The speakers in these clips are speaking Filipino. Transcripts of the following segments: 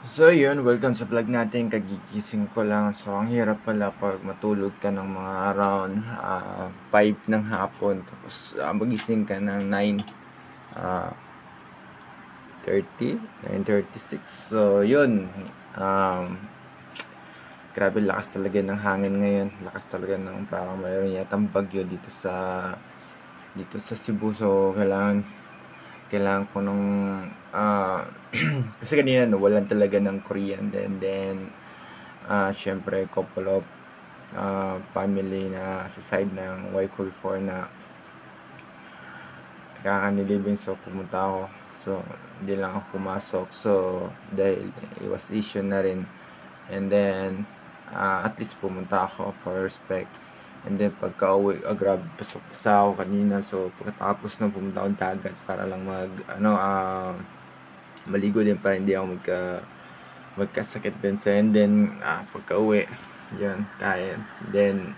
So yun, welcome sa vlog natin. Kagigising ko lang. So ang hirap pala pag matulog ka ng mga around uh, 5 ng hapon. Tapos uh, magising ka ng 9 uh, 30, 9.36. So yun, um, grabe lakas talaga ng hangin ngayon. Lakas talaga ng parang mayroon yatang bagyo dito sa dito sa Cebu. So kailangan kailangan ko nung uh, kasi kanina nawalan talaga ng Korean. Then then uh, syempre couple of uh, family na sa side ng wife ko before na kakanilibing so pumunta ako. So hindi lang ako pumasok. So dahil it was issue na rin. And then uh, at least pumunta ako for respect And then pagka uwi, ah, grabe, pasok sa ako kanina. So pagkatapos na pumunta akong dagat para lang mag, ano, ah, maligo din para hindi ako magka, magkasakit din sa and then ah, pagka uwi, yan, kain. Then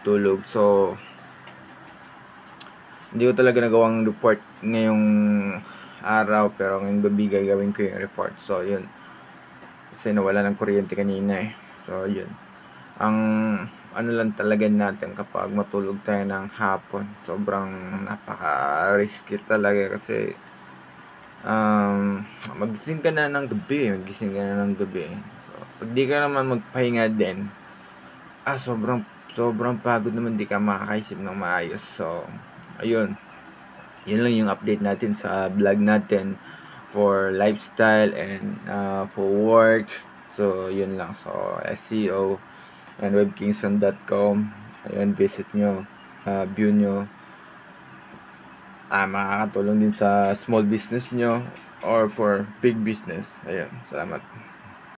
tulog. So hindi ko talaga nagawang report ngayong araw pero ngayong gabi gagawin ko yung report. So yun. Kasi nawala ng kuryente kanina eh. So yun. Ang ano lang talaga natin kapag matulog tayo ng hapon. Sobrang napaka-risky talaga kasi um, magising ka na ng gabi, magising ka na ng gabi. So, pag di ka naman magpahinga din, ah, sobrang, sobrang pagod naman, di ka makakaisip ng maayos. So, ayun. Yun lang yung update natin sa vlog natin for lifestyle and uh, for work. So, yun lang. So, SEO and webkingston.com ayun visit nyo uh, view nyo. Ah, makakatulong din sa small business nyo or for big business. Ayun salamat